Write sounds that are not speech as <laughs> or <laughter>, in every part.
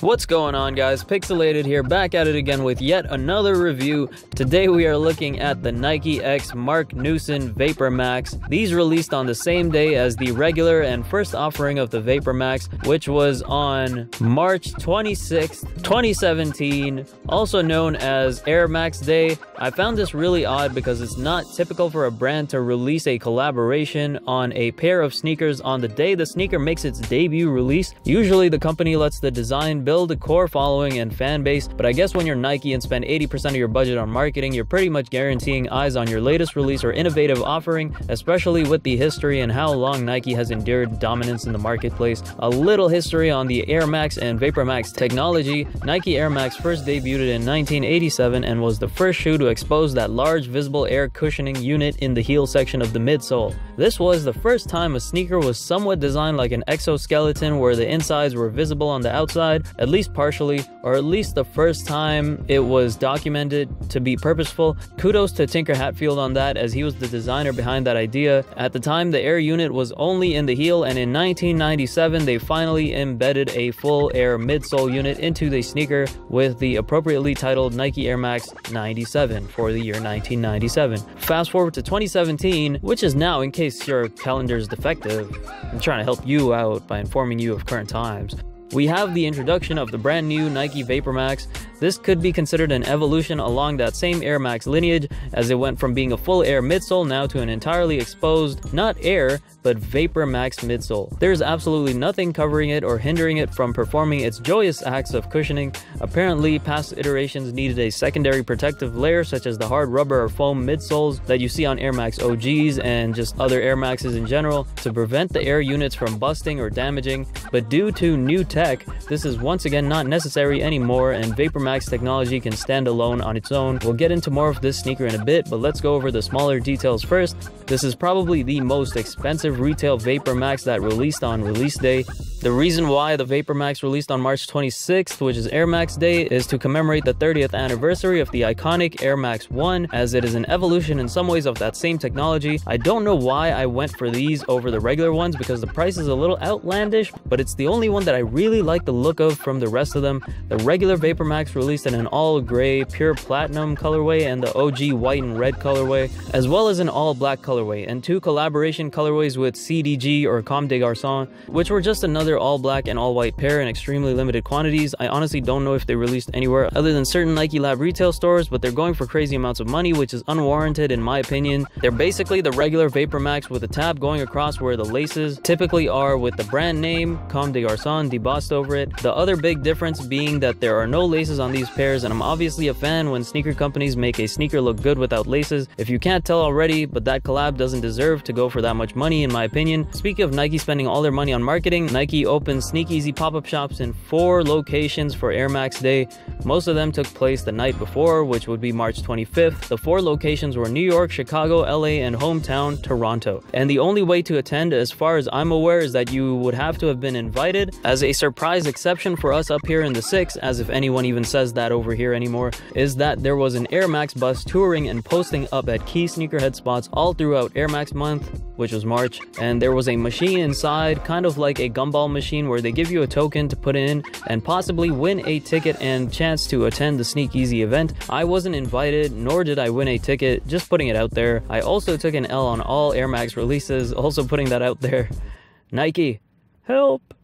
What's going on guys, Picsoleated here, back at it again with yet another review. Today we are looking at the Nike X Marc Newson Vapor Max. These released on the same day as the regular and first offering of the Vapor Max, which was on March 26th, 2017, also known as Air Max Day. I found this really odd because it's not typical for a brand to release a collaboration on a pair of sneakers on the day the sneaker makes its debut release. Usually the company lets the design build a core following and fan base, but I guess when you're Nike and spend 80% of your budget on marketing, you're pretty much guaranteeing eyes on your latest release or innovative offering, especially with the history and how long Nike has endured dominance in the marketplace. A little history on the Air Max and Vapor Max technology. Nike Air Max first debuted in 1987 and was the first shoe to expose that large visible air cushioning unit in the heel section of the midsole. This was the first time a sneaker was somewhat designed like an exoskeleton where the insides were visible on the outside at least partially, or at least the first time it was documented to be purposeful. Kudos to Tinker Hatfield on that, as he was the designer behind that idea. At the time, the air unit was only in the heel, and in 1997, they finally embedded a full air midsole unit into the sneaker with the appropriately titled Nike Air Max 97 for the year 1997. Fast forward to 2017, which is now, in case your calendar is defective, I'm trying to help you out by informing you of current times we have the introduction of the brand new Nike Vapor Max. This could be considered an evolution along that same Air Max lineage, as it went from being a full air midsole now to an entirely exposed, not air, but Vapor Max midsole. There is absolutely nothing covering it or hindering it from performing its joyous acts of cushioning. Apparently, past iterations needed a secondary protective layer such as the hard rubber or foam midsoles that you see on Air Max OGs and just other Air Maxes in general to prevent the air units from busting or damaging, but due to new tech, this is once again not necessary anymore and Vapor Max technology can stand alone on its own. We'll get into more of this sneaker in a bit, but let's go over the smaller details first. This is probably the most expensive retail Vapor Max that released on release day. The reason why the Vapor Max released on March 26th, which is Air Max Day, is to commemorate the 30th anniversary of the iconic Air Max 1, as it is an evolution in some ways of that same technology. I don't know why I went for these over the regular ones because the price is a little outlandish, but it's the only one that I really like the look of from the rest of them. The regular Vapor Max released in an all gray, pure platinum colorway and the OG white and red colorway, as well as an all black colorway and two collaboration colorways with CDG or Comme des Garçons, which were just another all black and all white pair in extremely limited quantities. I honestly don't know if they released anywhere other than certain Nike Lab retail stores, but they're going for crazy amounts of money, which is unwarranted in my opinion. They're basically the regular Vapor Max with a tab going across where the laces typically are with the brand name Comme des Garçons debossed over it. The other big difference being that there are no laces on these pairs, and I'm obviously a fan when sneaker companies make a sneaker look good without laces. If you can't tell already, but that collab collab doesn't deserve to go for that much money in my opinion. Speaking of Nike spending all their money on marketing, Nike opened Sneakeasy pop-up shops in four locations for Air Max Day. Most of them took place the night before, which would be March 25th. The four locations were New York, Chicago, LA, and hometown Toronto. And the only way to attend, as far as I'm aware, is that you would have to have been invited. As a surprise exception for us up here in the 6, as if anyone even says that over here anymore, is that there was an Air Max bus touring and posting up at key sneakerhead spots all throughout Air Max month, which was March, and there was a machine inside, kind of like a gumball machine where they give you a token to put in and possibly win a ticket and chance to attend the Sneakeasy event. I wasn't invited, nor did I win a ticket, just putting it out there. I also took an L on all Air Max releases, also putting that out there. <laughs> Nike, help!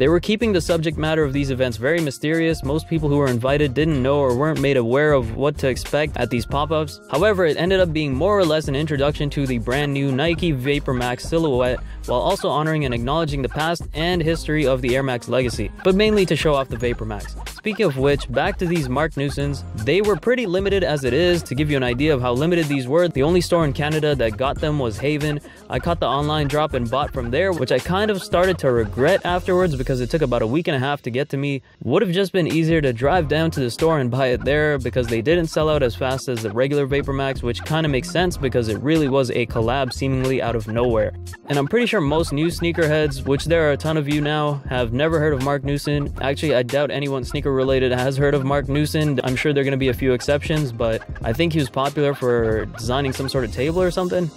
They were keeping the subject matter of these events very mysterious. Most people who were invited didn't know or weren't made aware of what to expect at these pop-ups. However, it ended up being more or less an introduction to the brand new Nike Vapor Max silhouette while also honoring and acknowledging the past and history of the Air Max legacy, but mainly to show off the Vapor Max. Speaking of which, back to these Marc Newsons, they were pretty limited as it is. To give you an idea of how limited these were, the only store in Canada that got them was Haven. I caught the online drop and bought from there, which I kind of started to regret afterwards because it took about a week and a half to get to me. Would have just been easier to drive down to the store and buy it there because they didn't sell out as fast as the regular Vapor Max, which kind of makes sense because it really was a collab seemingly out of nowhere. And I'm pretty sure most new sneakerheads, which there are a ton of you now, have never heard of Marc Newson. Actually, I doubt anyone sneaker related has heard of Marc Newson. I'm sure there are going to be a few exceptions, but I think he was popular for designing some sort of table or something.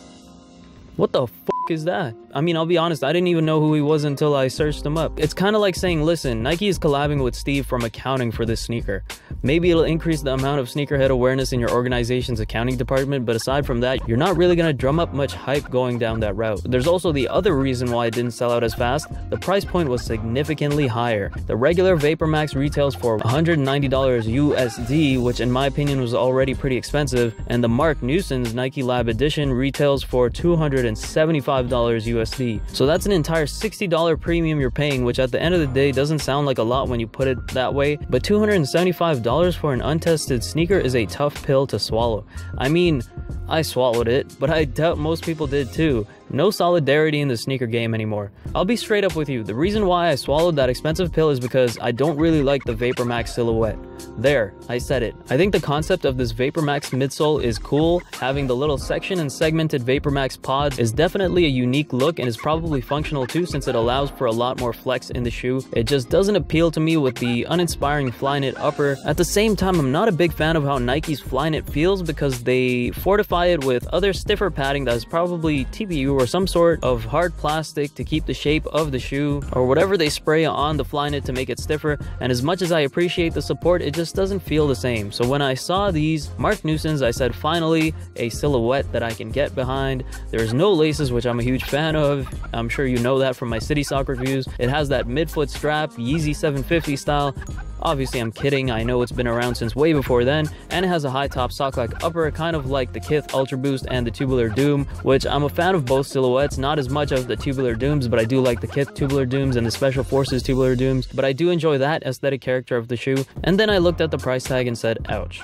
What the f is that? I mean, I'll be honest, I didn't even know who he was until I searched him up. It's kind of like saying, listen, Nike is collabing with Steve from accounting for this sneaker. Maybe it'll increase the amount of sneakerhead awareness in your organization's accounting department, but aside from that, you're not really gonna drum up much hype going down that route. There's also the other reason why it didn't sell out as fast. The price point was significantly higher. The regular Vapor Max retails for $190 USD, which in my opinion was already pretty expensive, and the Marc Newson's Nike Lab Edition retails for $275 USD. So that's an entire $60 premium you're paying, which at the end of the day doesn't sound like a lot when you put it that way, but $275 for an untested sneaker is a tough pill to swallow. I mean, I swallowed it, but I doubt most people did too. No solidarity in the sneaker game anymore. I'll be straight up with you, the reason why I swallowed that expensive pill is because I don't really like the Vapor Max silhouette. There, I said it. I think the concept of this Vapor Max midsole is cool, having the little section and segmented Vapor Max pods is definitely a unique look and is probably functional too since it allows for a lot more flex in the shoe. It just doesn't appeal to me with the uninspiring Flyknit upper. At the same time, I'm not a big fan of how Nike's Flyknit feels because they fortify it with other stiffer padding that is probably TPU or some sort of hard plastic to keep the shape of the shoe or whatever they spray on the Flyknit to make it stiffer. And as much as I appreciate the support, it just doesn't feel the same. So when I saw these Marc Newson's, I said, finally, a silhouette that I can get behind. There's no laces, which I'm a huge fan of. I'm sure you know that from my City Sock reviews. It has that midfoot strap, Yeezy 750 style. Obviously, I'm kidding. I know it's been around since way before then, and it has a high top sock-like upper, kind of like the Kith Ultra Boost and the Tubular Doom, which I'm a fan of both silhouettes, not as much of the Tubular Dooms, but I do like the Kith Tubular Dooms and the Special Forces Tubular Dooms, but I do enjoy that aesthetic character of the shoe. And then I looked at the price tag and said, ouch.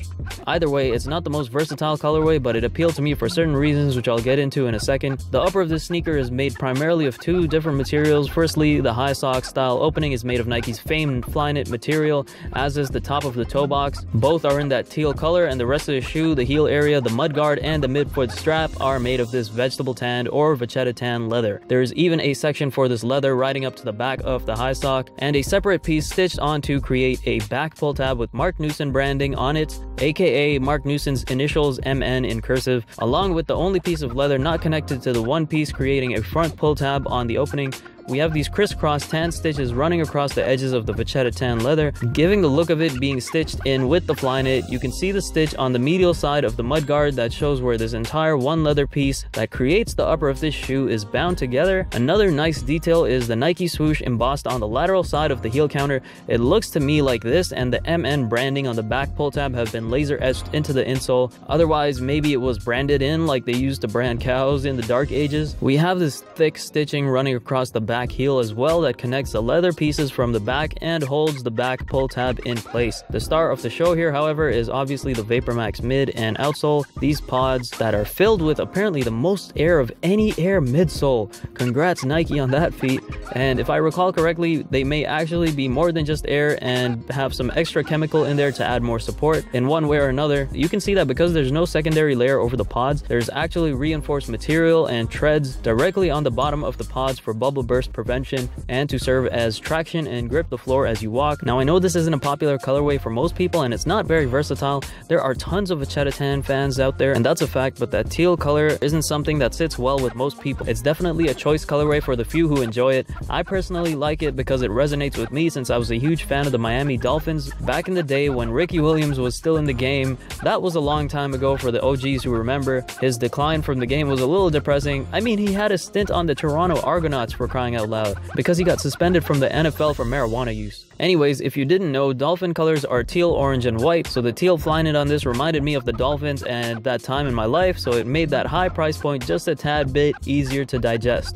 Either way, it's not the most versatile colorway, but it appealed to me for certain reasons, which I'll get into in a second. The upper of this sneaker is made primarily of two different materials. Firstly, the high sock style opening is made of Nike's famed Flyknit material, as is the top of the toe box. Both are in that teal color, and the rest of the shoe, the heel area, the mudguard, and the midfoot strap are made of this vegetable tanned or vachetta tan leather. There is even a section for this leather riding up to the back of the high sock, and a separate piece stitched on to create a back pull tab with Marc Newson branding on it, aka Marc Newson's initials MN in cursive, along with the only piece of leather not connected to the one piece creating a front pull tab on the opening we have these crisscross tan stitches running across the edges of the vachetta tan leather, giving the look of it being stitched in with the Flyknit. You can see the stitch on the medial side of the mudguard that shows where this entire one leather piece that creates the upper of this shoe is bound together. Another nice detail is the Nike swoosh embossed on the lateral side of the heel counter. It looks to me like this and the MN branding on the back pull tab have been laser etched into the insole. Otherwise, maybe it was branded in like they used to brand cows in the dark ages. We have this thick stitching running across the back back heel as well that connects the leather pieces from the back and holds the back pull tab in place. The star of the show here, however, is obviously the VaporMax mid and outsole. These pods that are filled with apparently the most air of any air midsole. Congrats Nike on that feat. And if I recall correctly, they may actually be more than just air and have some extra chemical in there to add more support in one way or another. You can see that because there's no secondary layer over the pods, there's actually reinforced material and treads directly on the bottom of the pods for bubble burst prevention and to serve as traction and grip the floor as you walk. Now I know this isn't a popular colorway for most people and it's not very versatile. There are tons of Vachetta Tan fans out there and that's a fact, but that teal color isn't something that sits well with most people. It's definitely a choice colorway for the few who enjoy it. I personally like it because it resonates with me since I was a huge fan of the Miami Dolphins back in the day when Ricky Williams was still in the game. That was a long time ago for the OGs who remember. His decline from the game was a little depressing. I mean, he had a stint on the Toronto Argonauts for crying out loud because he got suspended from the NFL for marijuana use. Anyways, if you didn't know, dolphin colors are teal, orange, and white, so the teal Flyknit on this reminded me of the dolphins and that time in my life, so it made that high price point just a tad bit easier to digest.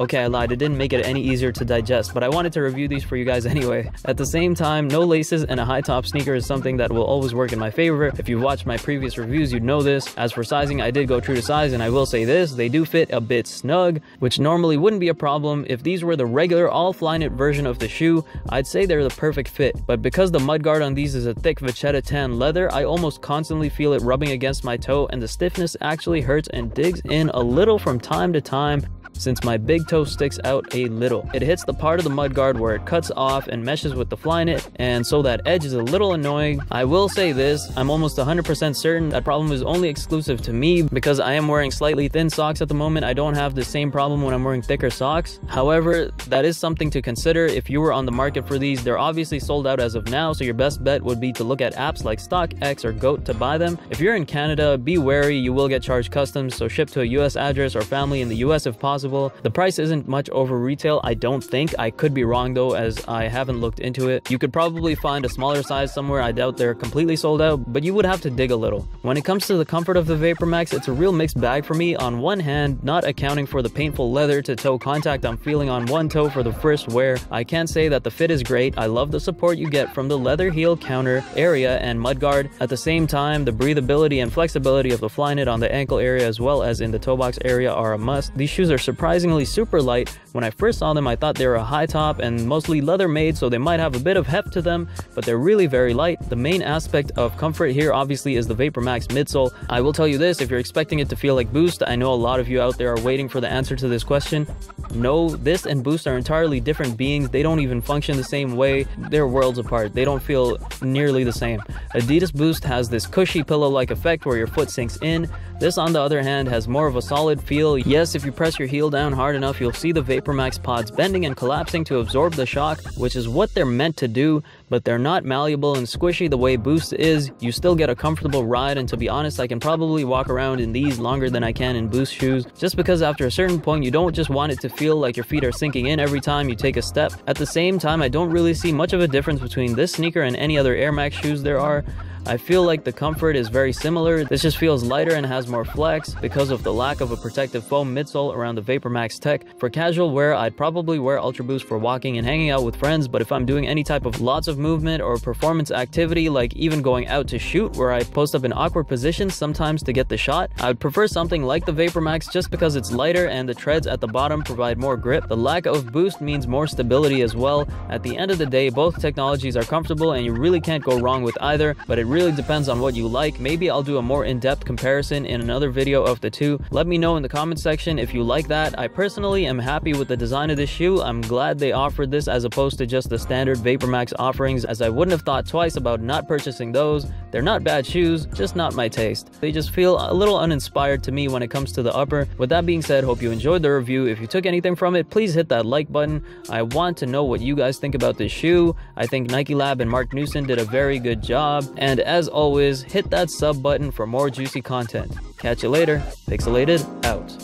Okay, I lied, it didn't make it any easier to digest, but I wanted to review these for you guys <laughs> anyway. At the same time, no laces and a high top sneaker is something that will always work in my favor. If you've watched my previous reviews, you'd know this. As for sizing, I did go true to size, and I will say this, they do fit a bit snug, which normally wouldn't be a problem. If these were the regular all Flyknit version of the shoe, I'd say they're the perfect fit. But because the mudguard on these is a thick Vachetta tan leather, I almost constantly feel it rubbing against my toe, and the stiffness actually hurts and digs in a little from time to time since my big toe sticks out a little. It hits the part of the mudguard where it cuts off and meshes with the fly knit, and so that edge is a little annoying. I will say this, I'm almost 100% certain that problem is only exclusive to me because I am wearing slightly thin socks at the moment. I don't have the same problem when I'm wearing thicker socks. However, that is something to consider if you were on the market for these. They're obviously sold out as of now, so your best bet would be to look at apps like StockX or GOAT to buy them. If you're in Canada, be wary, you will get charged customs, so ship to a US address or family in the US if possible. The price isn't much over retail, I don't think. I could be wrong though, as I haven't looked into it. You could probably find a smaller size somewhere, I doubt they're completely sold out, but you would have to dig a little. When it comes to the comfort of the Vapor Max, it's a real mixed bag for me. On one hand, not accounting for the painful leather to toe contact I'm feeling on one toe for the first wear, I can't say that the fit is great. I love the support you get from the leather heel counter area and mudguard. At the same time, the breathability and flexibility of the Flyknit on the ankle area as well as in the toe box area are a must. These shoes are surprisingly super light. When I first saw them, I thought they were a high top and mostly leather made, so they might have a bit of heft to them, but they're really very light. The main aspect of comfort here obviously is the Vapor Max midsole. I will tell you this, if you're expecting it to feel like Boost, I know a lot of you out there are waiting for the answer to this question. No, this and Boost are entirely different beings. They don't even function the same way. They're worlds apart. They don't feel nearly the same. Adidas Boost has this cushy pillow-like effect where your foot sinks in. This on the other hand has more of a solid feel. Yes, if you press your heel down hard enough, you'll see the VaporMax pods bending and collapsing to absorb the shock, which is what they're meant to do, but they're not malleable and squishy the way Boost is. You still get a comfortable ride, and to be honest, I can probably walk around in these longer than I can in Boost shoes, just because after a certain point, you don't just want it to feel like your feet are sinking in every time you take a step. At the same time, I don't really see much of a difference between this sneaker and any other Air Max shoes there are. I feel like the comfort is very similar. This just feels lighter and has more flex because of the lack of a protective foam midsole around the VaporMax Tech. For casual wear, I'd probably wear Ultra Boost for walking and hanging out with friends, but if I'm doing any type of lots of movement or performance activity, like even going out to shoot where I post up in awkward positions sometimes to get the shot, I would prefer something like the VaporMax just because it's lighter and the treads at the bottom provide more grip. The lack of boost means more stability as well. At the end of the day, both technologies are comfortable and you really can't go wrong with either, but it really depends on what you like. Maybe I'll do a more in-depth comparison in another video of the two. Let me know in the comment section if you like that. I personally am happy with the design of this shoe. I'm glad they offered this as opposed to just the standard VaporMax offerings as I wouldn't have thought twice about not purchasing those. They're not bad shoes, just not my taste. They just feel a little uninspired to me when it comes to the upper. With that being said, hope you enjoyed the review. If you took anything from it, please hit that like button. I want to know what you guys think about this shoe. I think Nike Lab and Marc Newson did a very good job. And as always, hit that sub button for more juicy content. Catch you later. Picsoleated out.